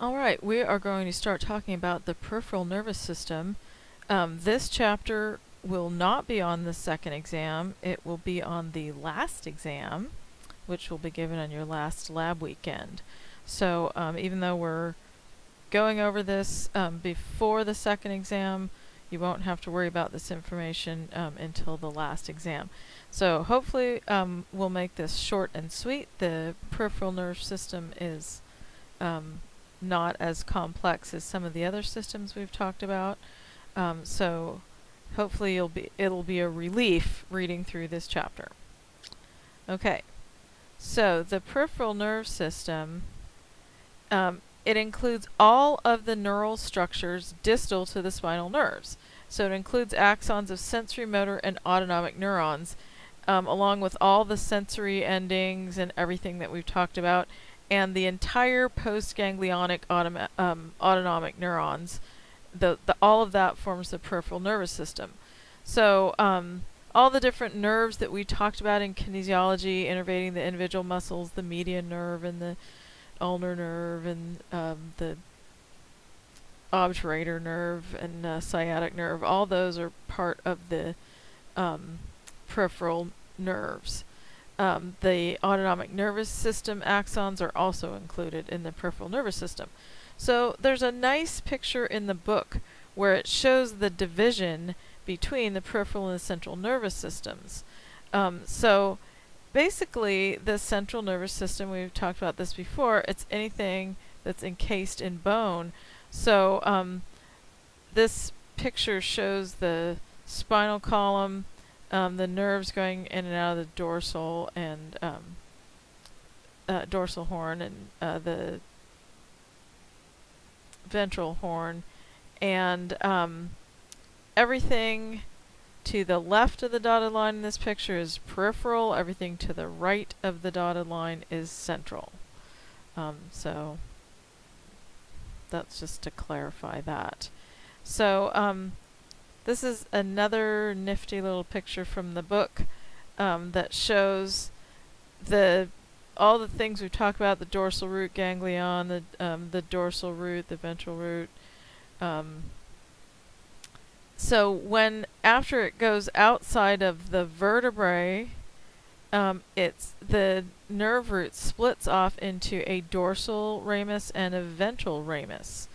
All right, we are going to start talking about the peripheral nervous system. Um, this chapter will not be on the second exam. It will be on the last exam, which will be given on your last lab weekend. So um, even though we're going over this um, before the second exam, you won't have to worry about this information um, until the last exam. So hopefully um, we'll make this short and sweet. The peripheral nerve system is um, not as complex as some of the other systems we've talked about. Um, so hopefully you'll be it'll be a relief reading through this chapter. Okay, so the peripheral nerve system um, it includes all of the neural structures distal to the spinal nerves. So it includes axons of sensory motor and autonomic neurons, um, along with all the sensory endings and everything that we've talked about, and the entire postganglionic um, autonomic neurons. The, the, all of that forms the peripheral nervous system. So um, all the different nerves that we talked about in kinesiology, innervating the individual muscles, the median nerve and the ulnar nerve and um, the obturator nerve and uh, sciatic nerve, all those are part of the um, peripheral nerves. Um, the autonomic nervous system axons are also included in the peripheral nervous system. So there's a nice picture in the book where it shows the division between the peripheral and the central nervous systems. Um, so basically, the central nervous system, we've talked about this before, it's anything that's encased in bone. So um, this picture shows the spinal column, um, the nerves going in and out of the dorsal and um, uh, dorsal horn and uh, the ventral horn, and um, everything to the left of the dotted line in this picture is peripheral. Everything to the right of the dotted line is central. Um, so that's just to clarify that. So um, this is another nifty little picture from the book um, that shows the all the things we've talked about: the dorsal root ganglion, the um, the dorsal root, the ventral root. Um, so when after it goes outside of the vertebrae, um, it's the nerve root splits off into a dorsal ramus and a ventral ramus,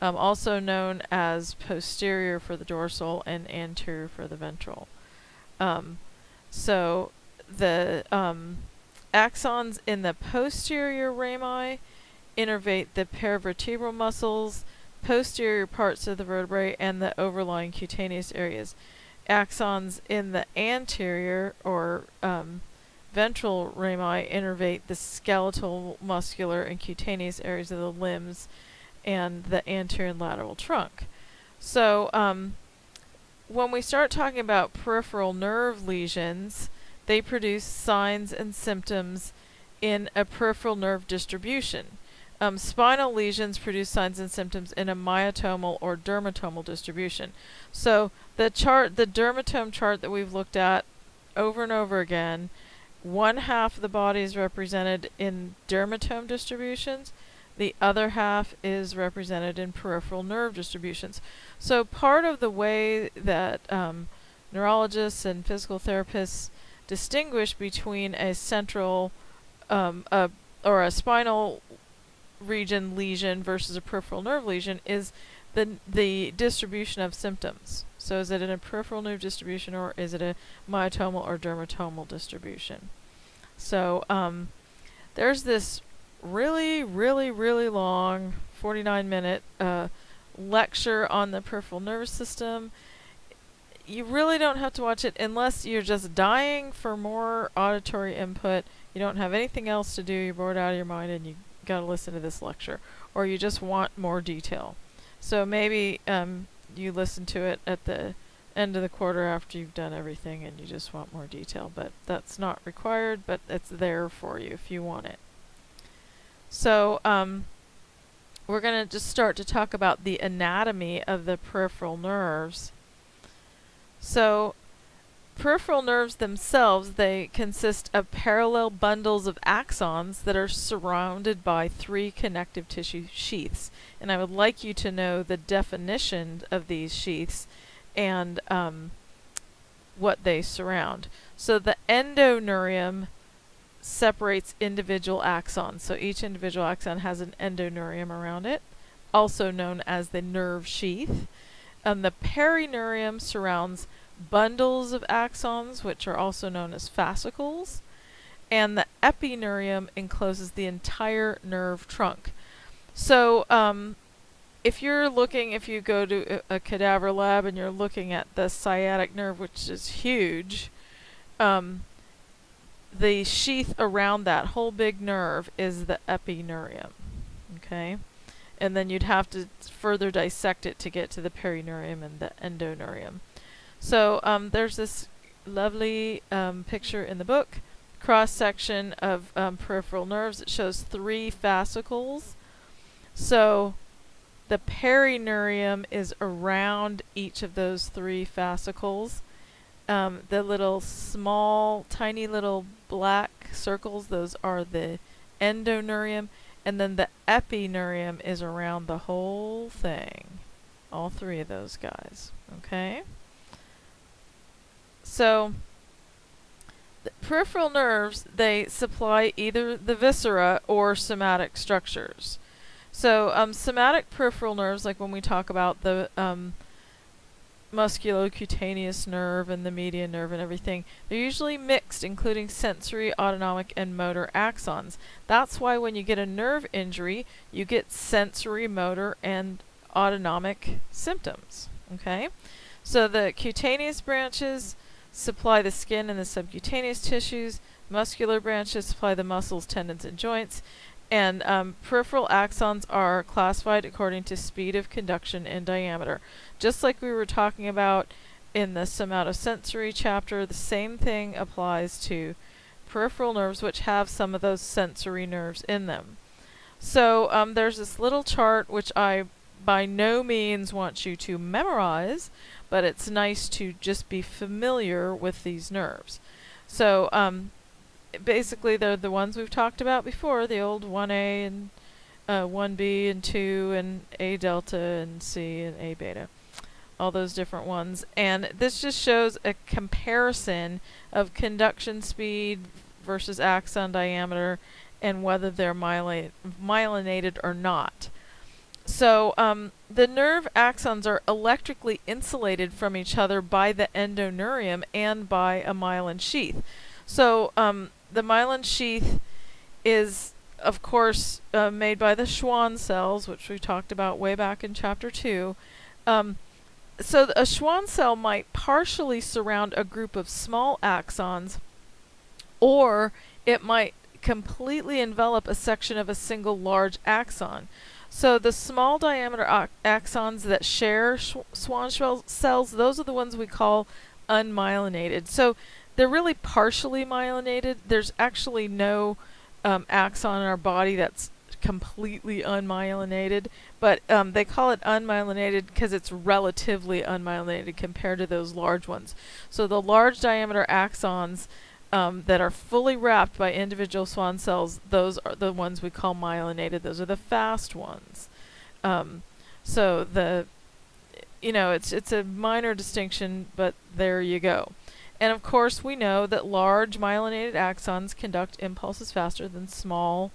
um, also known as posterior for the dorsal and anterior for the ventral. Um, so the um, axons in the posterior rami innervate the paravertebral muscles, posterior parts of the vertebrae, and the overlying cutaneous areas. Axons in the anterior or um, ventral rami innervate the skeletal, muscular, and cutaneous areas of the limbs and the anterior and lateral trunk. So, um, when we start talking about peripheral nerve lesions, they produce signs and symptoms in a peripheral nerve distribution. Um, spinal lesions produce signs and symptoms in a myotomal or dermatomal distribution. So the chart, the dermatome chart that we've looked at over and over again, one half of the body is represented in dermatome distributions, the other half is represented in peripheral nerve distributions. So part of the way that um, neurologists and physical therapists distinguish between a central um, a, or a spinal region lesion versus a peripheral nerve lesion is the the distribution of symptoms. So is it in a peripheral nerve distribution or is it a myotomal or dermatomal distribution? So um, there's this really, really, really long 49 minute uh, lecture on the peripheral nervous system. You really don't have to watch it unless you're just dying for more auditory input. You don't have anything else to do, you're bored out of your mind, and you got to listen to this lecture. Or you just want more detail. So maybe um, you listen to it at the end of the quarter after you've done everything and you just want more detail. But that's not required, but it's there for you if you want it. So um, we're going to just start to talk about the anatomy of the peripheral nerves. So peripheral nerves themselves, they consist of parallel bundles of axons that are surrounded by three connective tissue sheaths. And I would like you to know the definition of these sheaths and um, what they surround. So the endoneurium separates individual axons. So each individual axon has an endoneurium around it, also known as the nerve sheath. And the perineurium surrounds bundles of axons, which are also known as fascicles. And the epineurium encloses the entire nerve trunk. So, um, if you're looking, if you go to a, cadaver lab and you're looking at the sciatic nerve, which is huge, um, the sheath around that whole big nerve is the epineurium. Okay? And then you'd have to further dissect it to get to the perineurium and the endoneurium. So um, there's this lovely um, picture in the book, cross section of um, peripheral nerves. It shows three fascicles. So the perineurium is around each of those three fascicles. Um, the little small, tiny little black circles, those are the endoneurium, and then the epineurium is around the whole thing. All three of those guys. Okay? So, the peripheral nerves, they supply either the viscera or somatic structures. So, um, somatic peripheral nerves, like when we talk about the um, musculocutaneous nerve and the median nerve and everything, they're usually mixed, including sensory, autonomic, and motor axons. That's why when you get a nerve injury, you get sensory, motor, and autonomic symptoms. Okay? So the cutaneous branches supply the skin and the subcutaneous tissues, muscular branches supply the muscles, tendons, and joints, and um, peripheral axons are classified according to speed of conduction and diameter. Just like we were talking about in the somatosensory chapter, the same thing applies to peripheral nerves, which have some of those sensory nerves in them. So um, there's this little chart which I by no means want you to memorize, but it's nice to just be familiar with these nerves. So um, basically they're the ones we've talked about before, the old 1A and uh, 1B and 2 and A delta and C and A beta. All those different ones. And this just shows a comparison of conduction speed versus axon diameter and whether they're myelinated or not. So um, the nerve axons are electrically insulated from each other by the endoneurium and by a myelin sheath. So um, the myelin sheath is, of course, uh, made by the Schwann cells, which we talked about way back in chapter 2. Um, so a Schwann cell might partially surround a group of small axons, or it might completely envelop a section of a single large axon. So the small diameter axons that share Schwann cells, those are the ones we call unmyelinated. So they're really partially myelinated. There's actually no um, axon in our body that's completely unmyelinated, but um, they call it unmyelinated because it's relatively unmyelinated compared to those large ones. So the large diameter axons um, that are fully wrapped by individual Schwann cells, those are the ones we call myelinated. Those are the fast ones. Um, so the, you know, it's it's a minor distinction, but there you go. And of course, we know that large myelinated axons conduct impulses faster than small,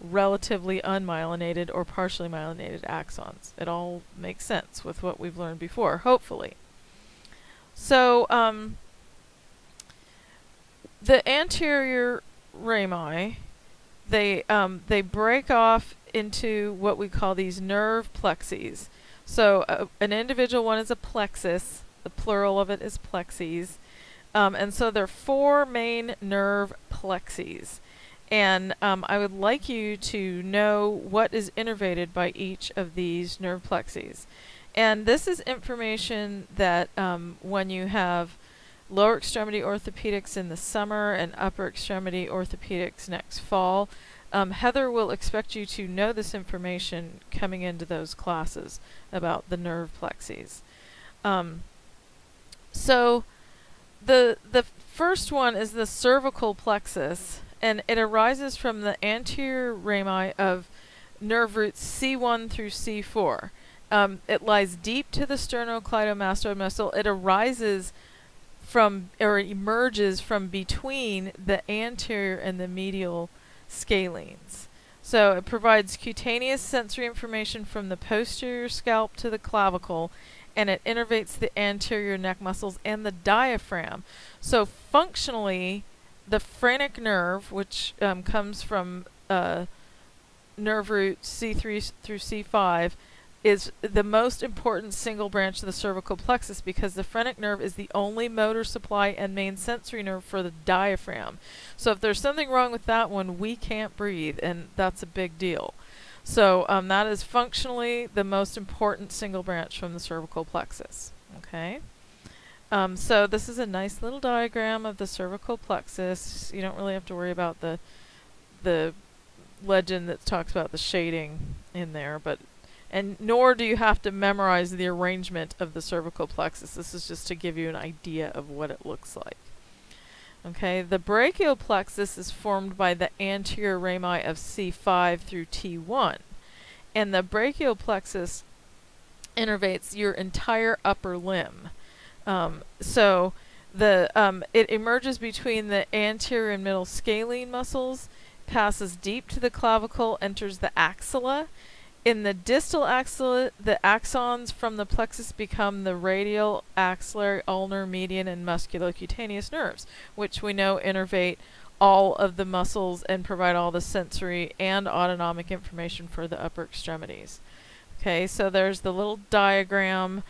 relatively unmyelinated or partially myelinated axons. It all makes sense with what we've learned before, hopefully. So, um, the anterior rami, they um, they break off into what we call these nerve plexes. So, uh, an individual one is a plexus. The plural of it is plexes um, and so there are four main nerve plexes. And um, I would like you to know what is innervated by each of these nerve plexes. And this is information that um, when you have lower extremity orthopedics in the summer and upper extremity orthopedics next fall, um, Heather will expect you to know this information coming into those classes about the nerve plexes. Um, so the the first one is the cervical plexus, and it arises from the anterior rami of nerve roots C1 through C4. Um, it lies deep to the sternocleidomastoid muscle. It arises from or emerges from between the anterior and the medial scalenes. So it provides cutaneous sensory information from the posterior scalp to the clavicle and it innervates the anterior neck muscles and the diaphragm. So functionally, the phrenic nerve, which um, comes from uh, nerve root C3 through C5, is the most important single branch of the cervical plexus because the phrenic nerve is the only motor supply and main sensory nerve for the diaphragm. So if there's something wrong with that one, we can't breathe, and that's a big deal. So um, that is functionally the most important single branch from the cervical plexus. Okay. Um, so this is a nice little diagram of the cervical plexus. You don't really have to worry about the the legend that talks about the shading in there, but and nor do you have to memorize the arrangement of the cervical plexus. This is just to give you an idea of what it looks like. Okay, the brachial plexus is formed by the anterior rami of C5 through T1. And the brachial plexus innervates your entire upper limb. Um, so the um, it emerges between the anterior and middle scalene muscles, passes deep to the clavicle, enters the axilla, in the distal axilla, the axons from the plexus become the radial, axillary, ulnar, median, and musculocutaneous nerves, which we know innervate all of the muscles and provide all the sensory and autonomic information for the upper extremities. Okay, so there's the little diagram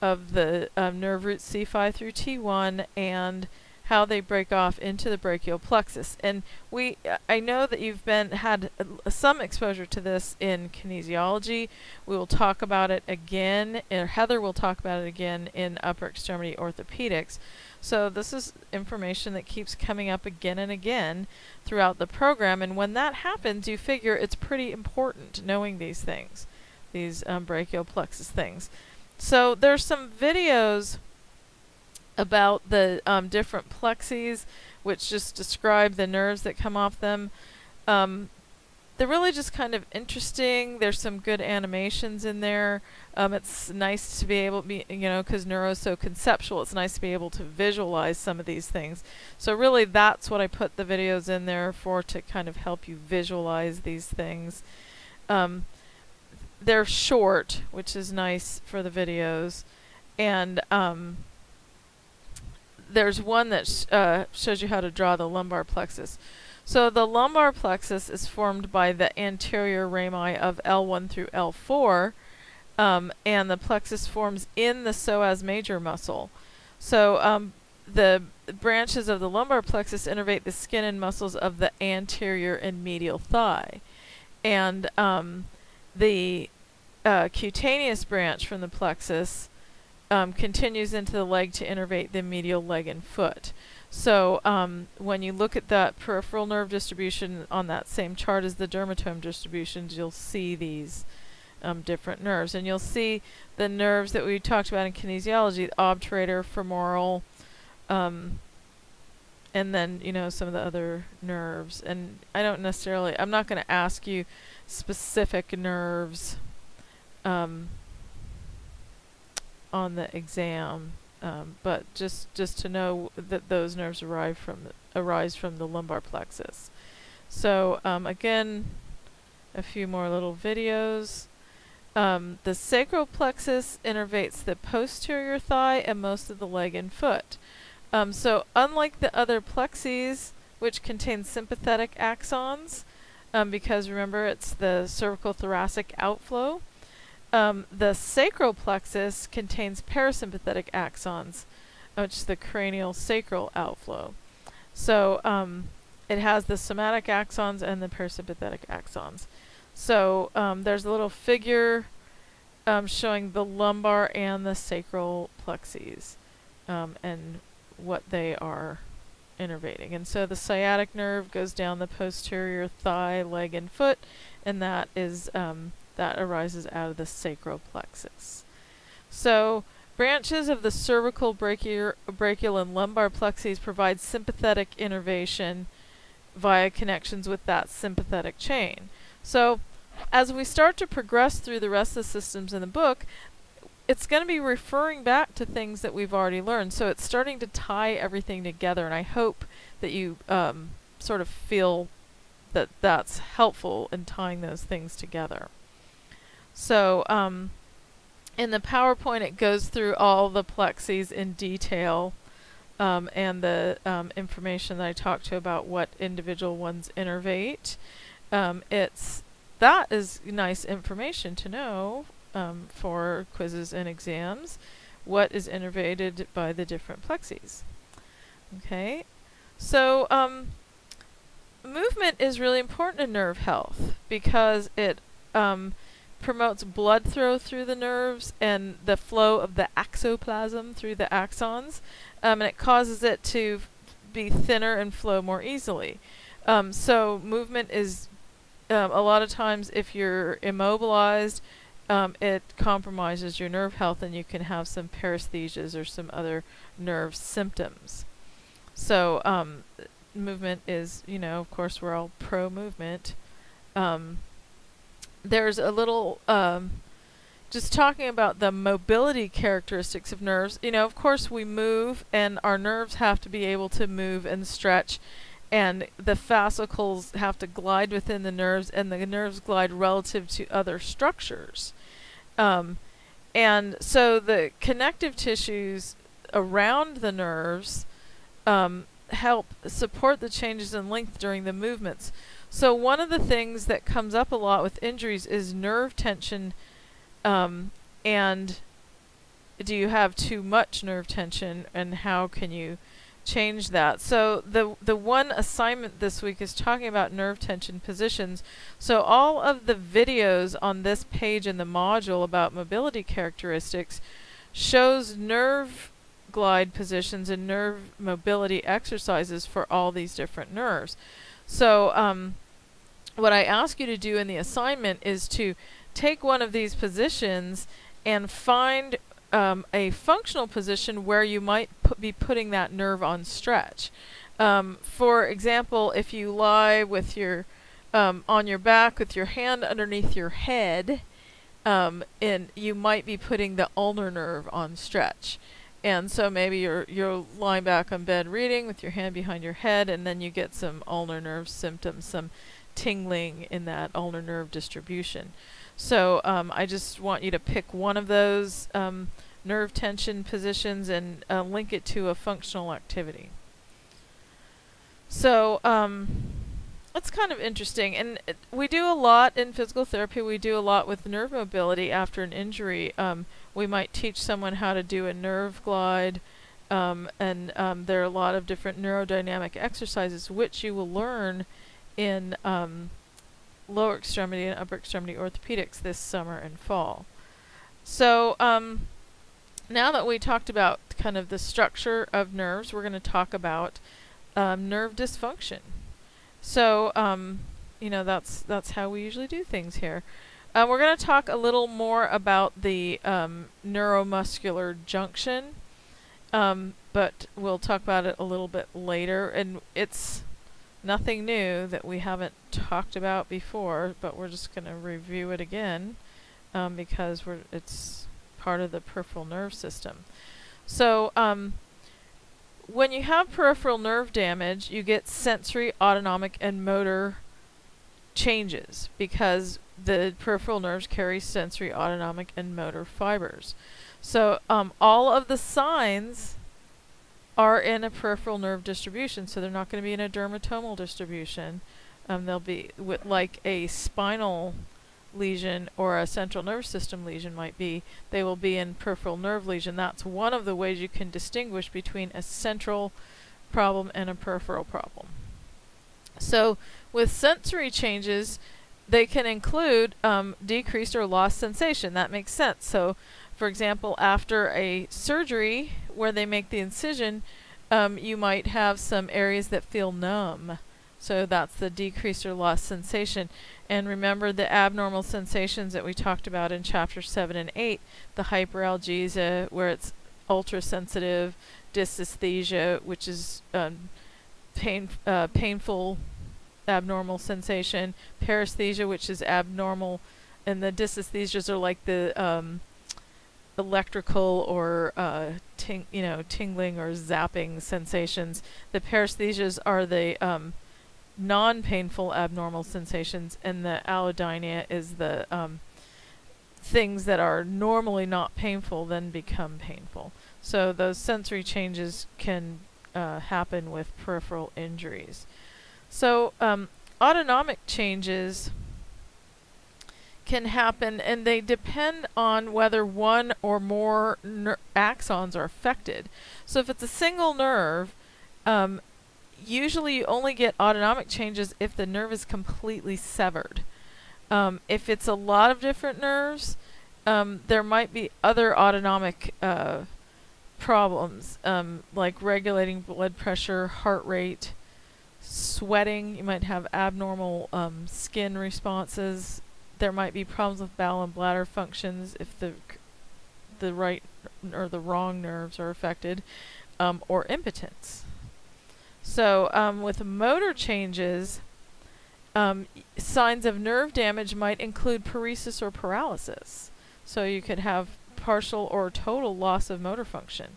of the um, nerve root C5 through T1 and how they break off into the brachial plexus. And we, I know that you've been had some exposure to this in kinesiology. We will talk about it again, Heather will talk about it again in upper extremity orthopedics. So this is information that keeps coming up again and again throughout the program. And when that happens, you figure it's pretty important knowing these things, these um, brachial plexus things. So there's some videos about the um, different plexes, which just describe the nerves that come off them. Um, they're really just kind of interesting. There's some good animations in there. Um, it's nice to be able to be, you know, because neuro is so conceptual, it's nice to be able to visualize some of these things. So really that's what I put the videos in there for, to kind of help you visualize these things. Um, they're short, which is nice for the videos. And um, there's one that uh, shows you how to draw the lumbar plexus. So the lumbar plexus is formed by the anterior rami of L1 through L4, um, and the plexus forms in the psoas major muscle. So um, the branches of the lumbar plexus innervate the skin and muscles of the anterior and medial thigh. And um, the uh, cutaneous branch from the plexus um, continues into the leg to innervate the medial leg and foot. So um, when you look at that peripheral nerve distribution on that same chart as the dermatome distributions, you'll see these um, different nerves. And you'll see the nerves that we talked about in kinesiology, obturator, femoral, um, and then, you know, some of the other nerves. And I don't necessarily, I'm not going to ask you specific nerves um, on the exam, um, but just just to know that those nerves arrive from the, arise from the lumbar plexus. So um, again, a few more little videos. Um, the sacral plexus innervates the posterior thigh and most of the leg and foot. Um, so unlike the other plexes, which contain sympathetic axons, um, because remember it's the cervical thoracic outflow, um, the sacral plexus contains parasympathetic axons, which is the cranial sacral outflow. So um, it has the somatic axons and the parasympathetic axons. So um, there's a little figure um, showing the lumbar and the sacral plexes um, and what they are innervating. And so the sciatic nerve goes down the posterior thigh, leg, and foot, and that is um, that arises out of the sacral plexus. So Branches of the cervical, brachial, brachial, and lumbar plexes provide sympathetic innervation via connections with that sympathetic chain. So, as we start to progress through the rest of the systems in the book, it's going to be referring back to things that we've already learned. So it's starting to tie everything together, and I hope that you um, sort of feel that that's helpful in tying those things together. So um, in the PowerPoint, it goes through all the plexes in detail. Um, and the um, information that I talked to about what individual ones innervate. Um, it's that is nice information to know um, for quizzes and exams. What is innervated by the different plexes? Okay, so um, movement is really important in nerve health because it um, promotes blood flow through the nerves and the flow of the axoplasm through the axons, um, and it causes it to be thinner and flow more easily. Um, so movement is um, a lot of times if you're immobilized, um, it compromises your nerve health and you can have some paresthesias or some other nerve symptoms. So um, movement is, you know, of course we're all pro movement. Um, there's a little um, just talking about the mobility characteristics of nerves. You know, of course we move and our nerves have to be able to move and stretch and the fascicles have to glide within the nerves and the nerves glide relative to other structures. Um, and so the connective tissues around the nerves um, help support the changes in length during the movements. So one of the things that comes up a lot with injuries is nerve tension um, and do you have too much nerve tension and how can you change that. So the the one assignment this week is talking about nerve tension positions. So all of the videos on this page in the module about mobility characteristics shows nerve glide positions and nerve mobility exercises for all these different nerves. So um, what I ask you to do in the assignment is to take one of these positions and find um, a functional position where you might be putting that nerve on stretch. Um, for example, if you lie with your um, on your back with your hand underneath your head, um, and you might be putting the ulnar nerve on stretch. And so maybe you're you're lying back on bed reading with your hand behind your head, and then you get some ulnar nerve symptoms, some tingling in that ulnar nerve distribution. So um, I just want you to pick one of those um, nerve tension positions and uh, link it to a functional activity. So um, that's kind of interesting. And it, we do a lot in physical therapy. We do a lot with nerve mobility after an injury. Um, we might teach someone how to do a nerve glide. Um, and um, there are a lot of different neurodynamic exercises which you will learn in um, lower extremity and upper extremity orthopedics this summer and fall. So um, now that we talked about kind of the structure of nerves, we're going to talk about um, nerve dysfunction. So, um, you know, that's that's how we usually do things here. Uh, we're going to talk a little more about the um, neuromuscular junction, um, but we'll talk about it a little bit later. And it's nothing new that we haven't talked about before, but we're just going to review it again um, because we're it's part of the peripheral nerve system. So um, when you have peripheral nerve damage, you get sensory, autonomic, and motor changes because the peripheral nerves carry sensory, autonomic, and motor fibers. So um, all of the signs are in a peripheral nerve distribution, so they're not going to be in a dermatomal distribution. Um, they'll be with like a spinal lesion or a central nervous system lesion might be. They will be in peripheral nerve lesion. That's one of the ways you can distinguish between a central problem and a peripheral problem. So with sensory changes, they can include um, decreased or lost sensation. That makes sense. So, for example, after a surgery where they make the incision, um, you might have some areas that feel numb. So that's the decreased or lost sensation. And remember the abnormal sensations that we talked about in chapter 7 and 8, the hyperalgesia where it's ultrasensitive, dysesthesia, which is um, pain, uh, painful, abnormal sensation, paresthesia, which is abnormal, and the dysesthesias are like the um, electrical or uh, ting- you know tingling or zapping sensations. The paresthesias are the um, non-painful abnormal sensations, and the allodynia is the um, things that are normally not painful then become painful. So those sensory changes can uh, happen with peripheral injuries. So um, autonomic changes can happen and they depend on whether one or more axons are affected. So if it's a single nerve, um, usually you only get autonomic changes if the nerve is completely severed. Um, if it's a lot of different nerves, um, there might be other autonomic uh, problems, um, like regulating blood pressure, heart rate, sweating. You might have abnormal um, skin responses, there might be problems with bowel and bladder functions if the the right or the wrong nerves are affected, um, or impotence. So um, with motor changes, um, signs of nerve damage might include paresis or paralysis. So you could have partial or total loss of motor function.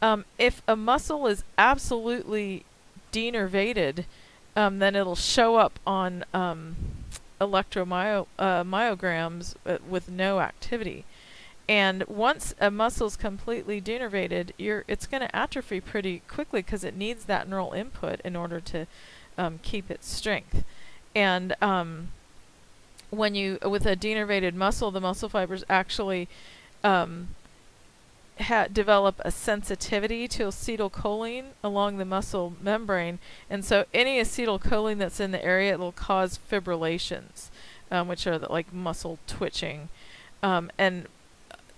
Um, if a muscle is absolutely denervated, um, then it'll show up on um, electromyograms uh, with no activity. And once a muscle is completely denervated, you're, it's going to atrophy pretty quickly because it needs that neural input in order to um, keep its strength. And um, when you, with a denervated muscle, the muscle fibers actually um, develop a sensitivity to acetylcholine along the muscle membrane, and so any acetylcholine that's in the area it will cause fibrillations, um, which are the, like muscle twitching, um, and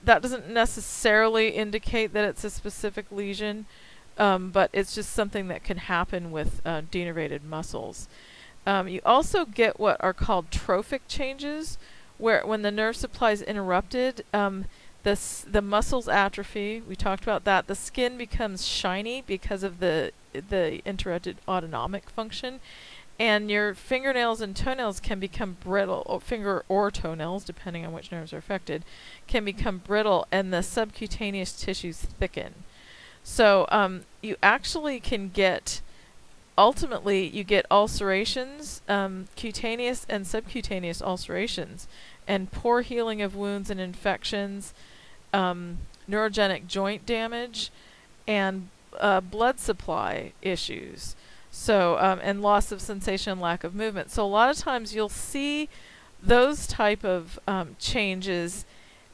that doesn't necessarily indicate that it's a specific lesion, um, but it's just something that can happen with uh, denervated muscles. Um, you also get what are called trophic changes, where when the nerve supply is interrupted, the the muscles atrophy. We talked about that. The skin becomes shiny because of the the interrupted autonomic function, and your fingernails and toenails can become brittle, or finger or toenails, depending on which nerves are affected, can become brittle, and the subcutaneous tissues thicken. So um, you actually can get ultimately you get ulcerations, um, cutaneous and subcutaneous ulcerations, and poor healing of wounds and infections um, neurogenic joint damage, and uh, blood supply issues. So, um, and loss of sensation, lack of movement. So, a lot of times you'll see those type of um, changes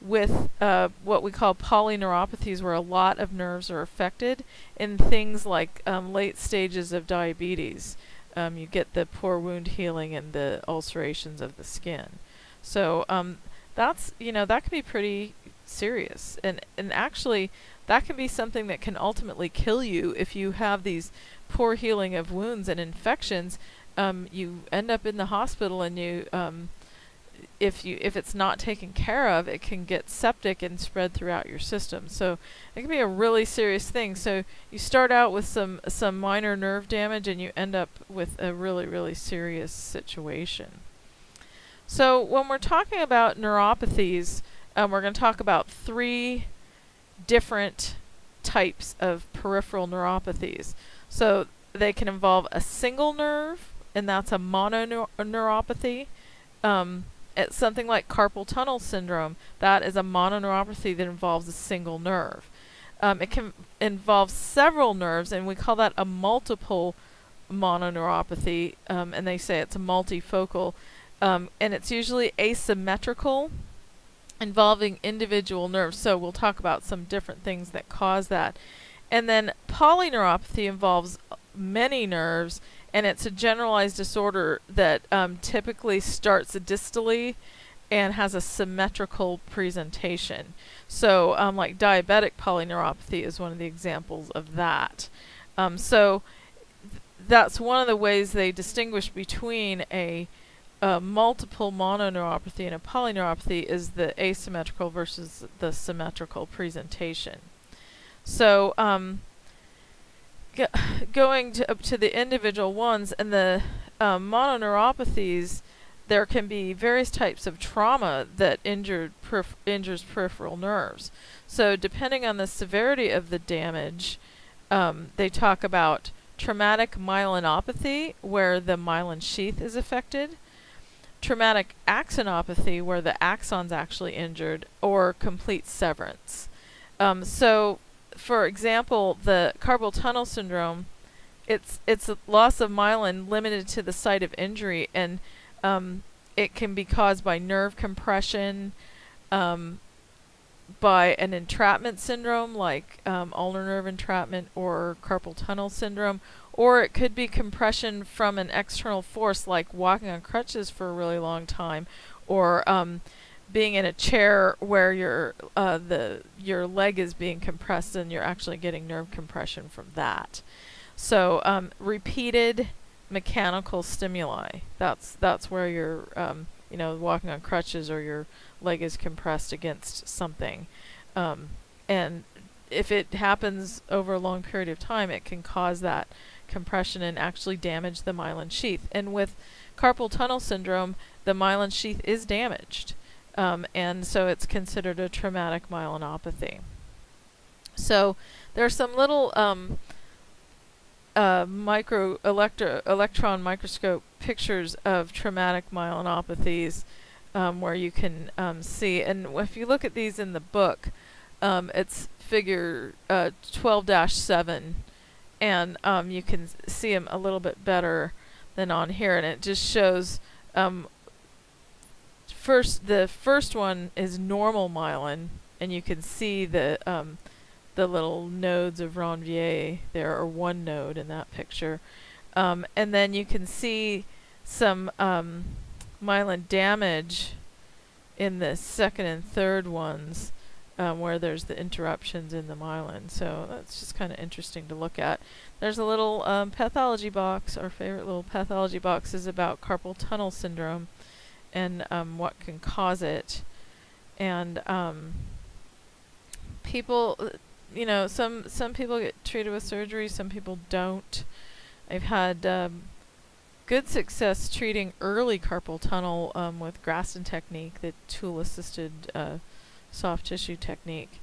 with uh, what we call polyneuropathies, where a lot of nerves are affected, in things like um, late stages of diabetes. Um, you get the poor wound healing and the ulcerations of the skin. So um, that's you know that can be pretty serious. And and actually that can be something that can ultimately kill you if you have these poor healing of wounds and infections. Um, you end up in the hospital and you um, if you if it's not taken care of, it can get septic and spread throughout your system. So it can be a really serious thing. So you start out with some some minor nerve damage and you end up with a really really serious situation. So when we're talking about neuropathies, um, we're going to talk about three different types of peripheral neuropathies. So they can involve a single nerve, and that's a mononeuropathy. Um, it's something like carpal tunnel syndrome. That is a mononeuropathy that involves a single nerve. Um, it can involve several nerves, and we call that a multiple mononeuropathy. Um, and they say it's a multifocal, um, and it's usually asymmetrical involving individual nerves. So we'll talk about some different things that cause that. And then polyneuropathy involves many nerves, and it's a generalized disorder that um, typically starts distally and has a symmetrical presentation. So, um, like diabetic polyneuropathy is one of the examples of that. Um, so, th- that's one of the ways they distinguish between a a multiple mononeuropathy and a polyneuropathy is the asymmetrical versus the symmetrical presentation. So, um, go going to, up to the individual ones and the um, mononeuropathies, there can be various types of trauma that injured perif injures peripheral nerves. So, depending on the severity of the damage, um, they talk about traumatic myelinopathy, where the myelin sheath is affected, traumatic axonopathy, where the axon's actually injured, or complete severance. Um, so, for example, the carpal tunnel syndrome, it's it's a loss of myelin limited to the site of injury, and um, it can be caused by nerve compression, um, by an entrapment syndrome like um, ulnar nerve entrapment or carpal tunnel syndrome, or it could be compression from an external force like walking on crutches for a really long time, or um, being in a chair where your uh, the your leg is being compressed and you're actually getting nerve compression from that. So um, repeated mechanical stimuli. That's that's where you're um, you know walking on crutches or your leg is compressed against something, um, and if it happens over a long period of time, it can cause that compression and actually damage the myelin sheath. And with carpal tunnel syndrome, the myelin sheath is damaged. Um, and so it's considered a traumatic myelinopathy. So there are some little um, uh, micro electro electron microscope pictures of traumatic myelinopathies um, where you can um, see. And if you look at these in the book, um, it's figure 12-7, uh, and um, you can see them a little bit better than on here. And it just shows um, first the first one is normal myelin, and you can see the um, the little nodes of Ranvier there, are one node in that picture. Um, and then you can see some um, myelin damage in the second and third ones um, where there's the interruptions in the myelin. So that's just kind of interesting to look at. There's a little um, pathology box. Our favorite little pathology box is about carpal tunnel syndrome and um, what can cause it. And um, people, uh, you know, some some people get treated with surgery, some people don't. I've had um, good success treating early carpal tunnel um, with Graston technique, the tool-assisted uh, soft tissue technique.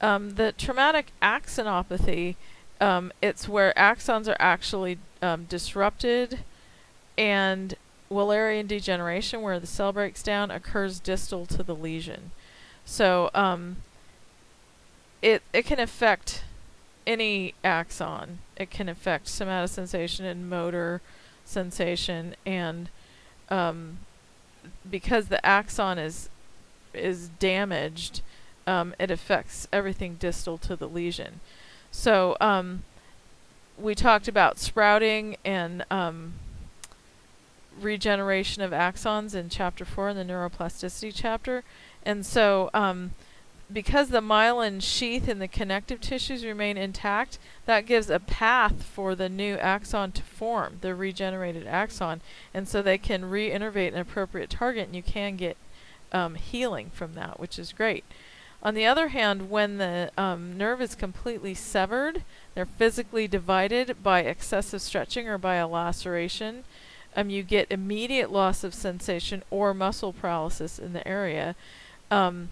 Um, the traumatic axonopathy, um, it's where axons are actually um, disrupted and Wallerian degeneration, where the cell breaks down, occurs distal to the lesion. So um, it it can affect any axon. It can affect somatosensation and motor sensation, and um, because the axon is is damaged, um, it affects everything distal to the lesion. So um, we talked about sprouting and um, regeneration of axons in chapter 4 in the neuroplasticity chapter. And so um, because the myelin sheath and the connective tissues remain intact, that gives a path for the new axon to form, the regenerated axon. And so they can reinnervate an appropriate target and you can get um, healing from that, which is great. On the other hand, when the um, nerve is completely severed, they're physically divided by excessive stretching or by a laceration, um, you get immediate loss of sensation or muscle paralysis in the area. Um,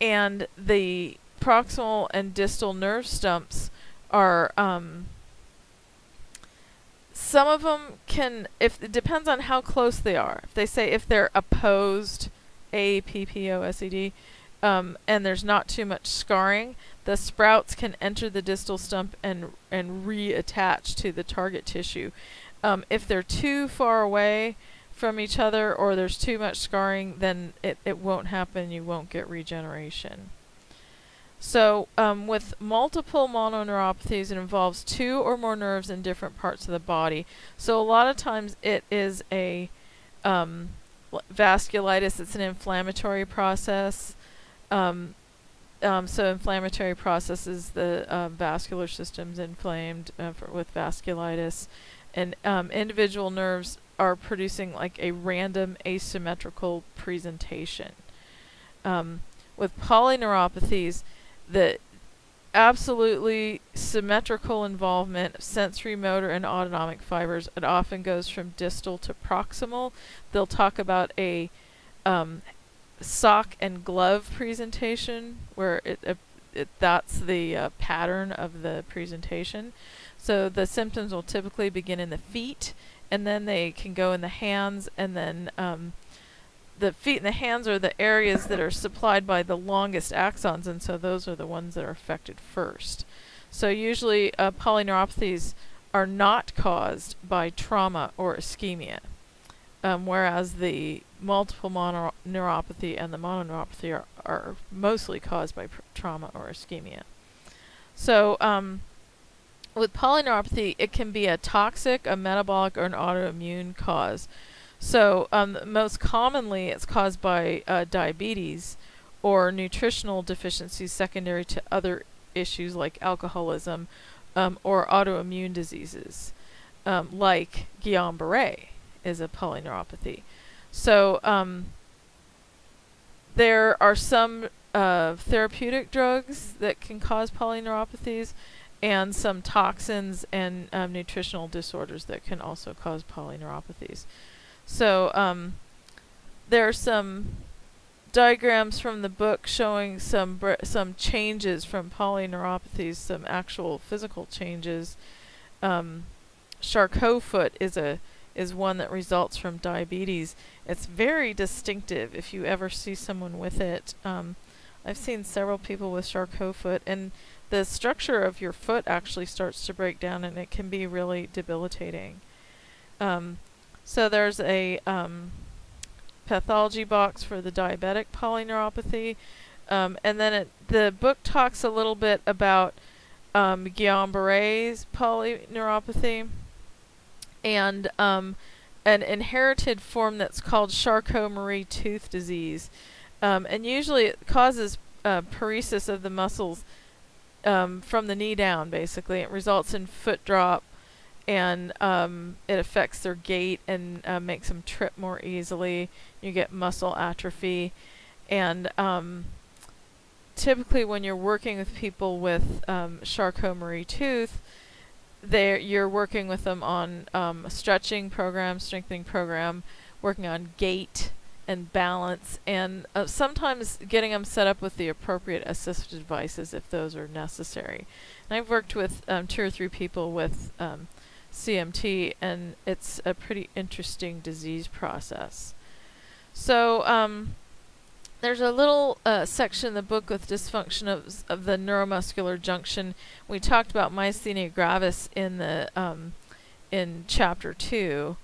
and the proximal and distal nerve stumps are um, some of them can if it depends on how close they are if they say if they're apposed a p p o s e d um, and there's not too much scarring the sprouts can enter the distal stump and and reattach to the target tissue um, if they're too far away from each other or there's too much scarring, then it, it won't happen. You won't get regeneration. So um, with multiple mononeuropathies, it involves two or more nerves in different parts of the body. So a lot of times it is a um, vasculitis. It's an inflammatory process. Um, um, so inflammatory processes, the uh, vascular system's inflamed uh, with vasculitis and um, individual nerves are producing like a random asymmetrical presentation. Um, with polyneuropathies, the absolutely symmetrical involvement of sensory motor and autonomic fibers. It often goes from distal to proximal. They'll talk about a um, sock and glove presentation where it, it, it that's the uh, pattern of the presentation. So the symptoms will typically begin in the feet, and then they can go in the hands, and then um, the feet and the hands are the areas that are supplied by the longest axons, and so those are the ones that are affected first. So usually uh, polyneuropathies are not caused by trauma or ischemia, um, whereas the multiple mononeuropathy and the mononeuropathy are, are mostly caused by trauma or ischemia. So um, with polyneuropathy, it can be a toxic, a metabolic, or an autoimmune cause. So, um, most commonly, it's caused by uh, diabetes or nutritional deficiencies secondary to other issues like alcoholism um, or autoimmune diseases, um, like Guillain Barre is a polyneuropathy. So, um, there are some uh, therapeutic drugs that can cause polyneuropathies and some toxins and um, nutritional disorders that can also cause polyneuropathies. So um, there are some diagrams from the book showing some some changes from polyneuropathies, some actual physical changes. Um, Charcot foot is a is one that results from diabetes. It's very distinctive if you ever see someone with it. Um, I've seen several people with Charcot foot, and the structure of your foot actually starts to break down and it can be really debilitating. Um, so there's a um, pathology box for the diabetic polyneuropathy. Um, and then it, the book talks a little bit about um, Guillain-Barré's polyneuropathy and um, an inherited form that's called Charcot-Marie tooth disease. Um, and usually it causes uh, paresis of the muscles um, from the knee down, basically. It results in foot drop and um, it affects their gait and uh, makes them trip more easily. You get muscle atrophy. And um, typically, when you're working with people with um, Charcot-Marie tooth, you're working with them on um, a stretching program, strengthening program, working on gait and balance, and uh, sometimes getting them set up with the appropriate assistive devices if those are necessary. And I've worked with um, two or three people with um, CMT, and it's a pretty interesting disease process. So um, there's a little uh, section in the book with dysfunction of, of the neuromuscular junction. We talked about myasthenia gravis in the um, in chapter two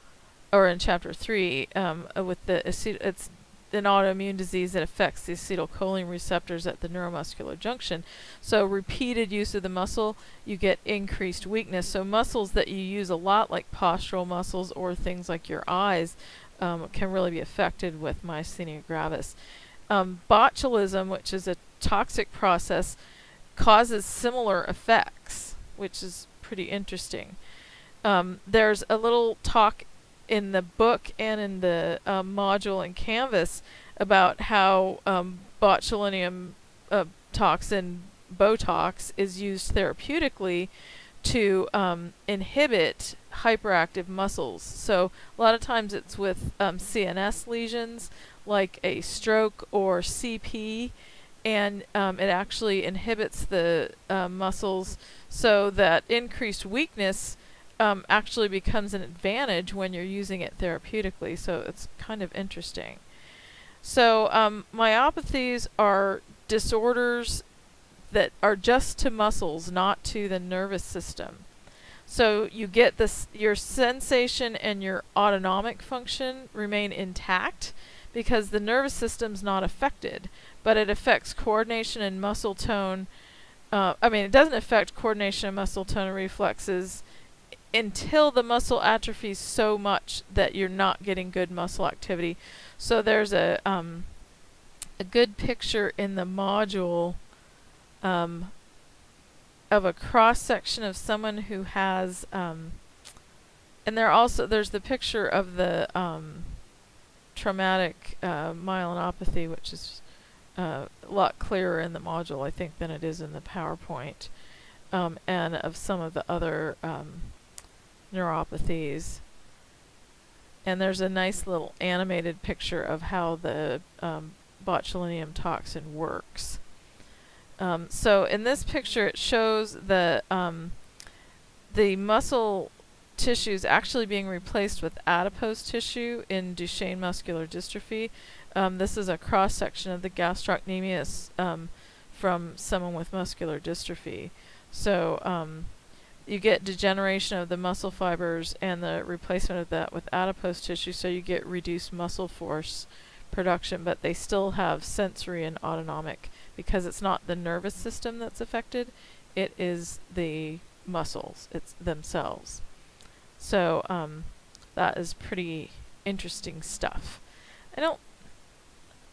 or in chapter three, um, with the it's an autoimmune disease that affects the acetylcholine receptors at the neuromuscular junction. So repeated use of the muscle, you get increased weakness. So muscles that you use a lot, like postural muscles or things like your eyes, um, can really be affected with myasthenia gravis. Um, botulism, which is a toxic process, causes similar effects, which is pretty interesting. Um, there's a little talk in the book and in the um, module in Canvas about how um, botulinum uh, toxin Botox is used therapeutically to um, inhibit hyperactive muscles. So a lot of times it's with um, CNS lesions like a stroke or CP and um, it actually inhibits the uh, muscles so that increased weakness um, actually becomes an advantage when you're using it therapeutically. So it's kind of interesting. So um, myopathies are disorders that are just to muscles, not to the nervous system. So you get this, your sensation and your autonomic function remain intact because the nervous system's not affected, but it affects coordination and muscle tone. Uh, I mean, it doesn't affect coordination and muscle tone and reflexes until the muscle atrophies so much that you're not getting good muscle activity. So there's a um, a good picture in the module um, of a cross section of someone who has um, and there also there's the picture of the um, traumatic uh, myelopathy, which is uh, a lot clearer in the module, I think, than it is in the PowerPoint, um, and of some of the other um, neuropathies. And there's a nice little animated picture of how the um, botulinum toxin works. Um, so in this picture, it shows the um, the muscle tissues actually being replaced with adipose tissue in Duchenne muscular dystrophy. Um, this is a cross section of the gastrocnemius um, from someone with muscular dystrophy. So um, you get degeneration of the muscle fibers and the replacement of that with adipose tissue, so you get reduced muscle force production, but they still have sensory and autonomic because it's not the nervous system that's affected, it is the muscles it's themselves. So um, that is pretty interesting stuff. I don't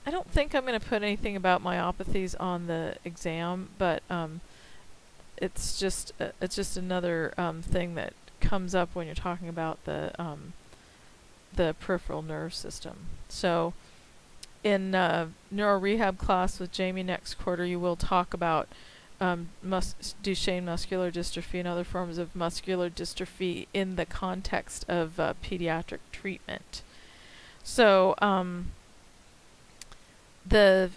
I don't think I'm going to put anything about myopathies on the exam, but um, it's just uh, it's just another um, thing that comes up when you're talking about the um, the peripheral nerve system. So in uh, neuro rehab class with Jamie next quarter, you will talk about um, mus Duchenne muscular dystrophy and other forms of muscular dystrophy in the context of uh, pediatric treatment. So um, the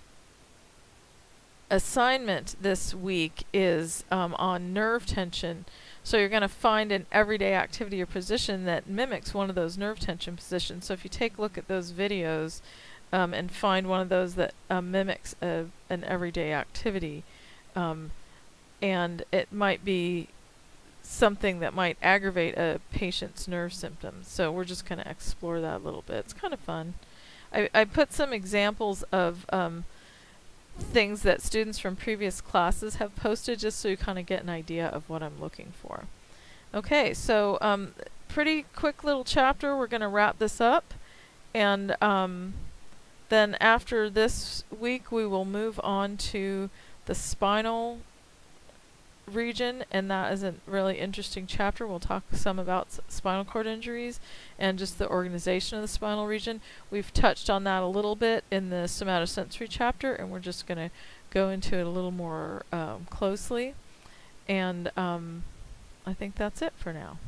assignment this week is um, on nerve tension. So you're going to find an everyday activity or position that mimics one of those nerve tension positions. So if you take a look at those videos um, and find one of those that um, mimics a, an everyday activity, um, and it might be something that might aggravate a patient's nerve symptoms. So we're just going to explore that a little bit. It's kind of fun. I, I put some examples of um, things that students from previous classes have posted just so you kind of get an idea of what I'm looking for. Okay, so um, pretty quick little chapter. We're going to wrap this up. And um, then after this week, we will move on to the spinal region, and that is a really interesting chapter. We'll talk some about spinal cord injuries and just the organization of the spinal region. We've touched on that a little bit in the somatosensory chapter, and we're just going to go into it a little more um, closely. And um, I think that's it for now.